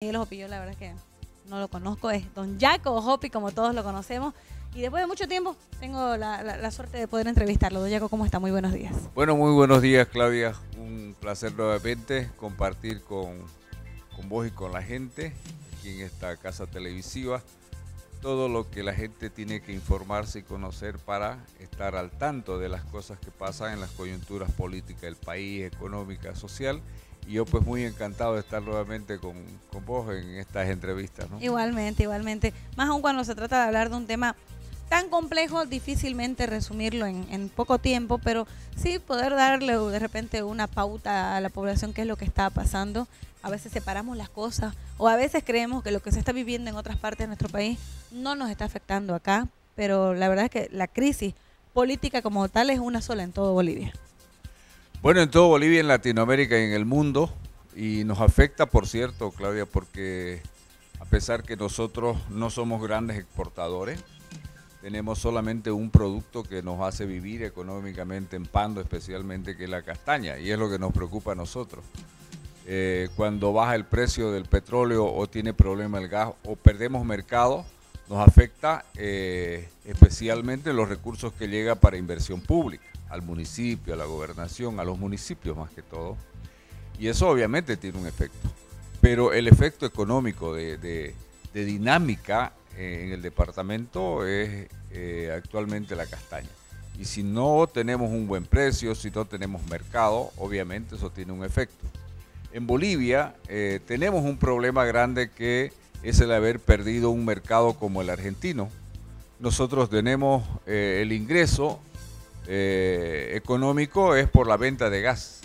Miguel Hopi, yo la verdad es que no lo conozco, es Don Jaco Hopi, como todos lo conocemos. Y después de mucho tiempo tengo la, suerte de poder entrevistarlo. Don Jaco, ¿cómo está? Muy buenos días. Bueno, muy buenos días, Claudia. Un placer nuevamente compartir con, con vos y con la gente aquí en esta casa televisiva todo lo que la gente tiene que informarse y conocer para estar al tanto de las cosas que pasan en las coyunturas políticas del país, económica, social y yo pues muy encantado de estar nuevamente con, vos en estas entrevistas. Igualmente, igualmente. Más aún cuando se trata de hablar de un tema tan complejo, difícilmente resumirlo en, poco tiempo, pero sí poder darle de repente una pauta a la población qué es lo que está pasando. A veces separamos las cosas o a veces creemos que lo que se está viviendo en otras partes de nuestro país no nos está afectando acá, pero la verdad es que la crisis política como tal es una sola en todo Bolivia. Bueno, en todo Bolivia, en Latinoamérica y en el mundo. Y nos afecta, por cierto, Claudia, porque a pesar que nosotros no somos grandes exportadores, tenemos solamente un producto que nos hace vivir económicamente en Pando, especialmente que es la castaña, y es lo que nos preocupa a nosotros. Eh, cuando baja el precio del petróleo o tiene problema el gas o perdemos mercado, nos afecta eh, especialmente los recursos que llega para inversión pública al municipio, a la gobernación, a los municipios más que todo. Y eso obviamente tiene un efecto. Pero el efecto económico de, dinámica eh, en el departamento es eh, actualmente la castaña. Y si no tenemos un buen precio, si no tenemos mercado, obviamente eso tiene un efecto. En Bolivia eh, tenemos un problema grande que es el haber perdido un mercado como el argentino. Nosotros tenemos el ingreso eh, económico es por la venta de gas.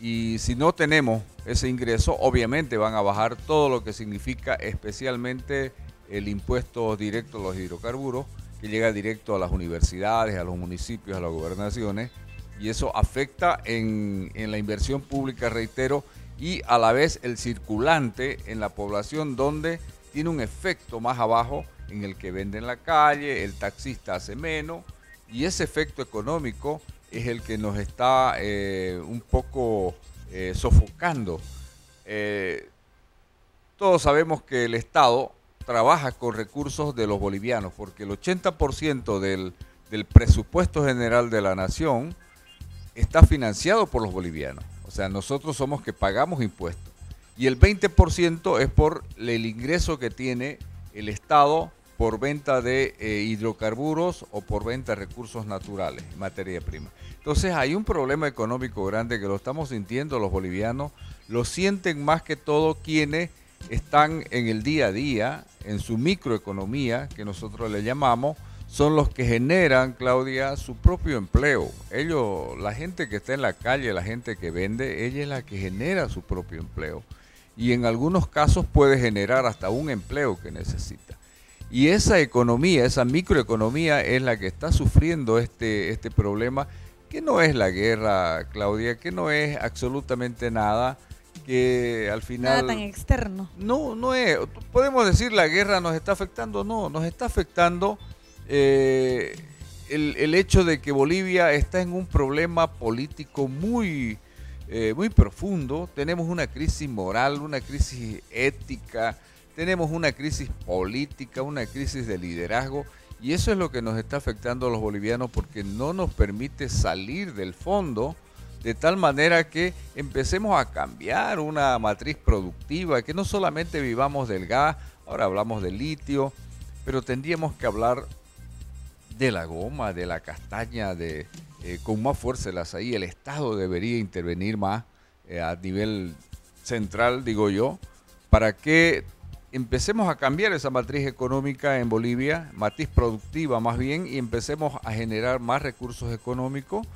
Y si no tenemos ese ingreso, obviamente van a bajar todo lo que significa especialmente el impuesto directo a los hidrocarburos, que llega directo a las universidades, a los municipios, a las gobernaciones, y eso afecta en, en la inversión pública, reitero, y a la vez el circulante en la población donde tiene un efecto más abajo en el que vende en la calle, el taxista hace menos, y ese efecto económico es el que nos está eh, un poco eh, sofocando. Eh, todos sabemos que el Estado trabaja con recursos de los bolivianos, porque el 80% del, del presupuesto general de la nación está financiado por los bolivianos. O sea, nosotros somos que pagamos impuestos. Y el 20% es por el ingreso que tiene el Estado por venta de eh, hidrocarburos o por venta de recursos naturales, materia prima. Entonces hay un problema económico grande que lo estamos sintiendo los bolivianos, lo sienten más que todo quienes están en el día a día, en su microeconomía, que nosotros le llamamos, son los que generan, Claudia, su propio empleo. Ellos, la gente que está en la calle, la gente que vende, ella es la que genera su propio empleo. Y en algunos casos puede generar hasta un empleo que necesita. Y esa economía, esa microeconomía es la que está sufriendo este, este problema, que no es la guerra, Claudia, que no es absolutamente nada, que al final... Nada tan externo. No, no es. Podemos decir la guerra nos está afectando, no, nos está afectando eh, el, hecho de que Bolivia está en un problema político muy, eh, muy profundo. Tenemos una crisis moral, una crisis ética, tenemos una crisis política, una crisis de liderazgo y eso es lo que nos está afectando a los bolivianos porque no nos permite salir del fondo de tal manera que empecemos a cambiar una matriz productiva, que no solamente vivamos del gas, ahora hablamos del litio, pero tendríamos que hablar de la goma, de la castaña, de eh, con más fuerza las ahí. El Estado debería intervenir más eh, a nivel central, digo yo, para que empecemos a cambiar esa matriz económica en Bolivia, matriz productiva más bien, y empecemos a generar más recursos económicos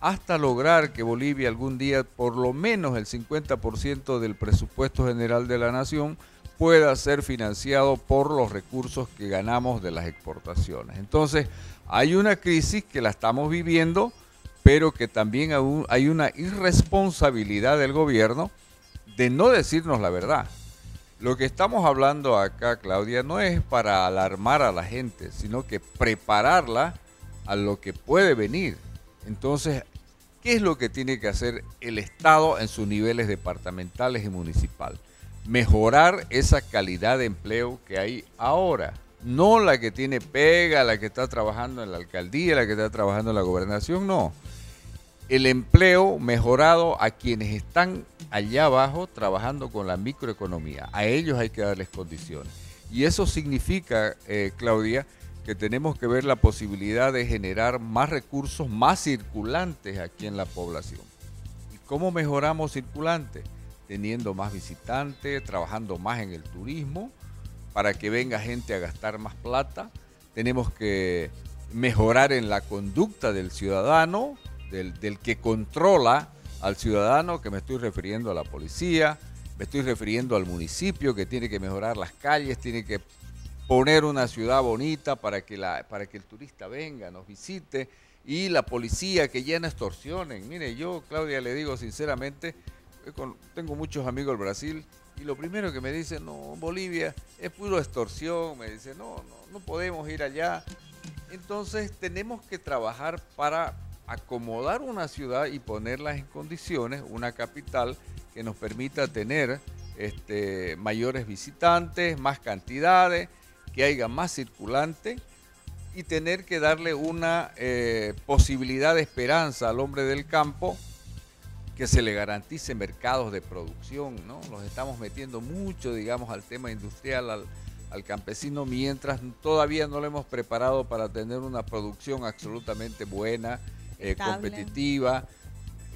hasta lograr que Bolivia algún día por lo menos el 50% del presupuesto general de la nación pueda ser financiado por los recursos que ganamos de las exportaciones. Entonces, hay una crisis que la estamos viviendo, pero que también hay una irresponsabilidad del gobierno de no decirnos la verdad. Lo que estamos hablando acá, Claudia, no es para alarmar a la gente, sino que prepararla a lo que puede venir. Entonces, ¿qué es lo que tiene que hacer el Estado en sus niveles departamentales y municipal? mejorar esa calidad de empleo que hay ahora. No la que tiene pega, la que está trabajando en la alcaldía, la que está trabajando en la gobernación, no. El empleo mejorado a quienes están allá abajo trabajando con la microeconomía. A ellos hay que darles condiciones. Y eso significa, eh, Claudia, que tenemos que ver la posibilidad de generar más recursos, más circulantes aquí en la población. ¿Y cómo mejoramos circulantes? Teniendo más visitantes, trabajando más en el turismo, para que venga gente a gastar más plata. Tenemos que mejorar en la conducta del ciudadano, del, del que controla al ciudadano, que me estoy refiriendo a la policía, me estoy refiriendo al municipio que tiene que mejorar las calles, tiene que poner una ciudad bonita para que, la, para que el turista venga, nos visite, y la policía que ya no extorsionen. Mire, yo, Claudia, le digo sinceramente, tengo muchos amigos del Brasil, y lo primero que me dicen, no, Bolivia es puro extorsión, me dicen, no, no, no podemos ir allá. Entonces tenemos que trabajar para acomodar una ciudad y ponerla en condiciones, una capital que nos permita tener este, mayores visitantes, más cantidades, que haya más circulante y tener que darle una eh, posibilidad de esperanza al hombre del campo que se le garantice mercados de producción, ¿no? Los estamos metiendo mucho, digamos, al tema industrial, al, campesino, mientras todavía no lo hemos preparado para tener una producción absolutamente buena, eh, competitiva,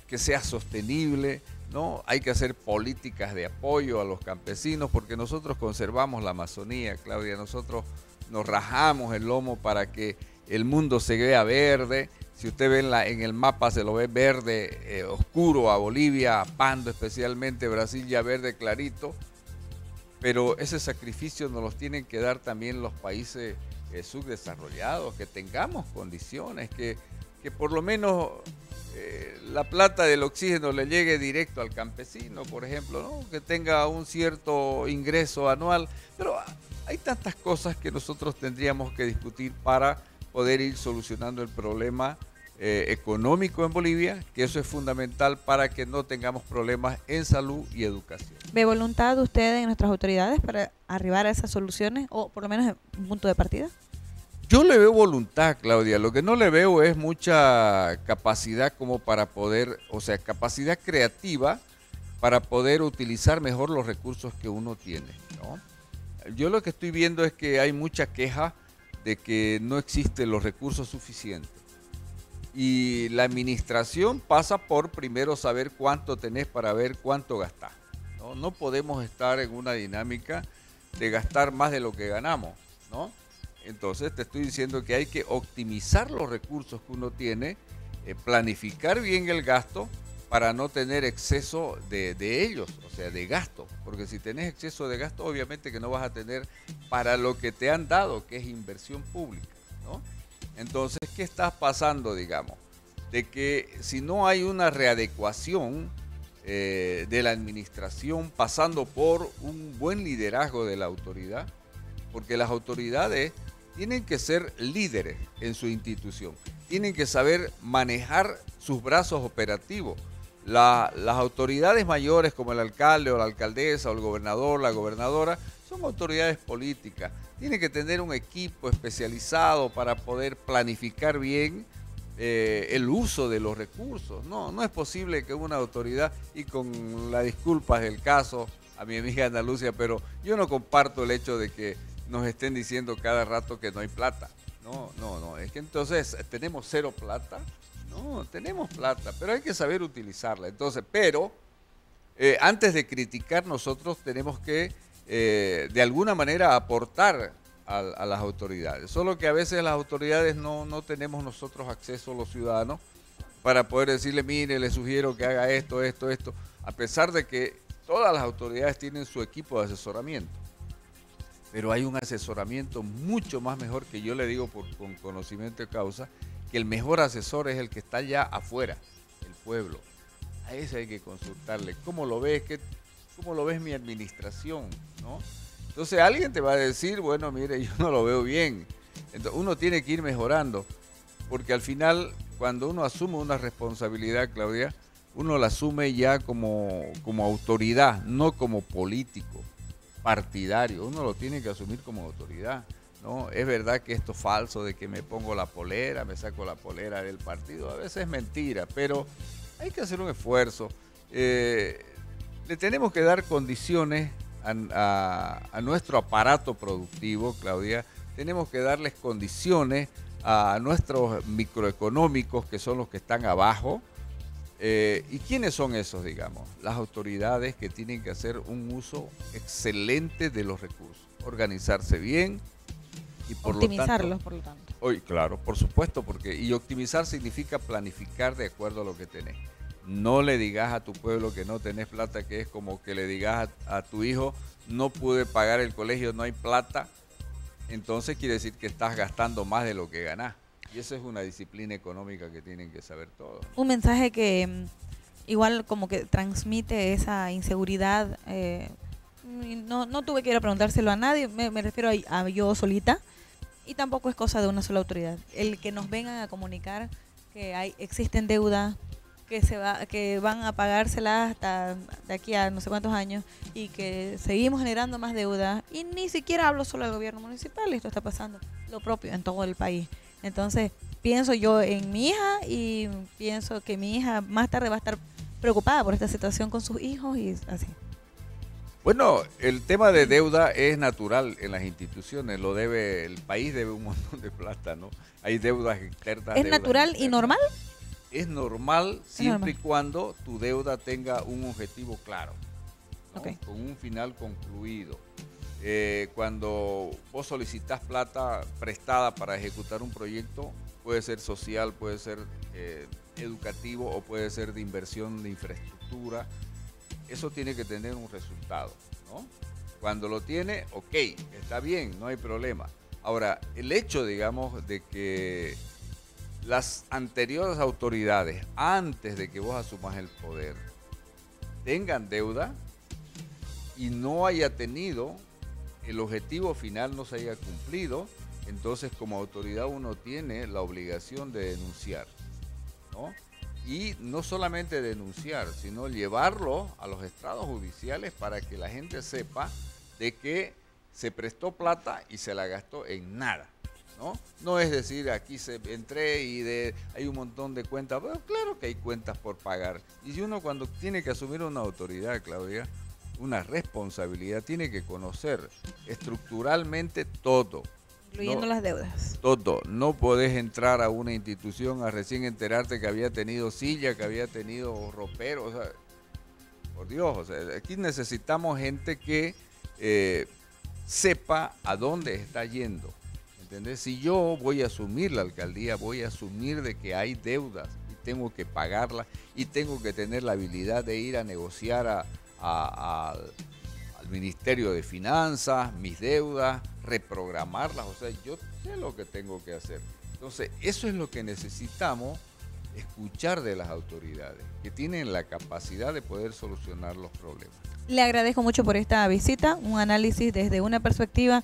que sea sostenible, ¿no? Hay que hacer políticas de apoyo a los campesinos porque nosotros conservamos la Amazonía, Claudia, nosotros nos rajamos el lomo para que el mundo se vea verde. Si usted ve en, la, en el mapa se lo ve verde eh, oscuro a Bolivia, a Pando especialmente, Brasil ya verde clarito. Pero ese sacrificio nos los tienen que dar también los países eh, subdesarrollados, que tengamos condiciones, que, que por lo menos eh, la plata del oxígeno le llegue directo al campesino, por ejemplo, que tenga un cierto ingreso anual. Pero hay tantas cosas que nosotros tendríamos que discutir para poder ir solucionando el problema eh, económico en Bolivia, que eso es fundamental para que no tengamos problemas en salud y educación. ¿Ve voluntad de ustedes y nuestras autoridades para arribar a esas soluciones o por lo menos un punto de partida? Yo le veo voluntad, Claudia. Lo que no le veo es mucha capacidad como para poder, o sea, capacidad creativa para poder utilizar mejor los recursos que uno tiene. Yo lo que estoy viendo es que hay mucha queja de que no existen los recursos suficientes. Y la administración pasa por primero saber cuánto tenés para ver cuánto gastás. ¿no? no podemos estar en una dinámica de gastar más de lo que ganamos. ¿no? Entonces te estoy diciendo que hay que optimizar los recursos que uno tiene, eh, planificar bien el gasto para no tener exceso de, ellos, o sea, de gasto. Porque si tenés exceso de gasto, obviamente que no vas a tener para lo que te han dado, que es inversión pública. Entonces, ¿qué está pasando, digamos? De que si no hay una readecuación eh, de la administración pasando por un buen liderazgo de la autoridad, porque las autoridades tienen que ser líderes en su institución, tienen que saber manejar sus brazos operativos. las autoridades mayores como el alcalde o la alcaldesa o el gobernador, la gobernadora, son autoridades políticas. Tienen que tener un equipo especializado para poder planificar bien eh, el uso de los recursos. No, no es posible que una autoridad, y con las disculpas del caso a mi amiga Ana Lucia, pero yo no comparto el hecho de que nos estén diciendo cada rato que no hay plata. No, no, no. Es que entonces tenemos cero plata. No, tenemos plata, pero hay que saber utilizarla. Entonces, pero eh, antes de criticar, nosotros tenemos que eh, de alguna manera aportar a, a, las autoridades. Solo que a veces las autoridades no, no tenemos nosotros acceso, los ciudadanos, para poder decirle, mire, le sugiero que haga esto, esto, esto, a pesar de que todas las autoridades tienen su equipo de asesoramiento pero hay un asesoramiento mucho más mejor que yo le digo por, con conocimiento de causa, que el mejor asesor es el que está allá afuera, el pueblo. A ese hay que consultarle. ¿Cómo lo ves? ¿Qué, ¿Cómo lo ves mi administración? ¿No? Entonces alguien te va a decir, bueno, mire, yo no lo veo bien. Entonces, uno tiene que ir mejorando, porque al final, cuando uno asume una responsabilidad, Claudia, uno la asume ya como, como autoridad, no como político, partidario. Uno lo tiene que asumir como autoridad. ¿no? Es verdad que esto es falso de que me pongo la polera, me saco la polera del partido. A veces es mentira, pero hay que hacer un esfuerzo. Eh, le tenemos que dar condiciones a, a, nuestro aparato productivo, Claudia. Tenemos que darles condiciones a nuestros microeconómicos, que son los que están abajo. Eh, ¿Y quiénes son esos, digamos? Las autoridades que tienen que hacer un uso excelente de los recursos, organizarse bien y por optimizarlos, lo tanto, por lo tanto. Hoy, claro, por supuesto, porque y optimizar significa planificar de acuerdo a lo que tenés. No le digas a tu pueblo que no tenés plata, que es como que le digas a, a tu hijo, no pude pagar el colegio, no hay plata, entonces quiere decir que estás gastando más de lo que ganás. Y eso es una disciplina económica que tienen que saber todos. Un mensaje que mm, igual como que transmite esa inseguridad. Eh, no, no tuve que ir a preguntárselo a nadie, me, refiero a, yo solita. Y tampoco es cosa de una sola autoridad. El que nos vengan a comunicar que hay existen deudas, que se va que van a pagársela hasta de aquí a no sé cuántos años y que seguimos generando más deuda y ni siquiera hablo solo del gobierno municipal esto está pasando lo propio en todo el país entonces pienso yo en mi hija y pienso que mi hija más tarde va a estar preocupada por esta situación con sus hijos y así bueno, el tema de deuda es natural en las instituciones, lo debe, el país debe un montón de plata, ¿no? Hay deudas externas. ¿Es natural y normal? es normal siempre y cuando tu deuda tenga un objetivo claro, con un final concluido. Eh, cuando vos solicitas plata prestada para ejecutar un proyecto, puede ser social, puede ser eh, educativo o puede ser de inversión de infraestructura, eso tiene que tener un resultado. Cuando lo tiene, ok, está bien, no hay problema. Ahora, el hecho, digamos, de que las anteriores autoridades, antes de que vos asumas el poder, tengan deuda y no haya tenido, el objetivo final no se haya cumplido, entonces como autoridad uno tiene la obligación de denunciar, ¿no? Y no solamente denunciar, sino llevarlo a los estrados judiciales para que la gente sepa de que se prestó plata y se la gastó en nada. ¿no? No es decir, aquí se entré y hay un montón de cuentas. claro que hay cuentas por pagar. Y si uno cuando tiene que asumir una autoridad, Claudia, una responsabilidad, tiene que conocer estructuralmente todo. Incluyendo las deudas. Todo. No podés entrar a una institución a recién enterarte que había tenido silla, que había tenido ropero. O sea, por Dios, o sea, aquí necesitamos gente que eh, sepa a dónde está yendo ¿entendés? Si yo voy a asumir la alcaldía, voy a asumir de que hay deudas y tengo que pagarlas y tengo que tener la habilidad de ir a negociar al Ministerio de Finanzas, mis deudas, reprogramarlas, o sea, yo sé lo que tengo que hacer. Entonces, eso es lo que necesitamos escuchar de las autoridades, que tienen la capacidad de poder solucionar los problemas. Le agradezco mucho por esta visita, un análisis desde una perspectiva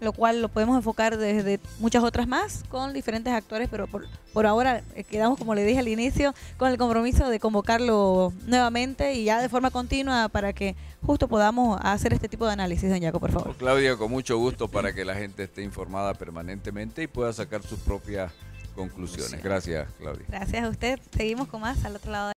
lo cual lo podemos enfocar desde muchas otras más con diferentes actores, pero por, por ahora eh, quedamos, como le dije al inicio, con el compromiso de convocarlo nuevamente y ya de forma continua para que justo podamos hacer este tipo de análisis, don Jaco, por favor. Claudia, con mucho gusto para que la gente esté informada permanentemente y pueda sacar sus propias conclusiones. Gracias, Claudia. Gracias a usted. Seguimos con más al otro lado.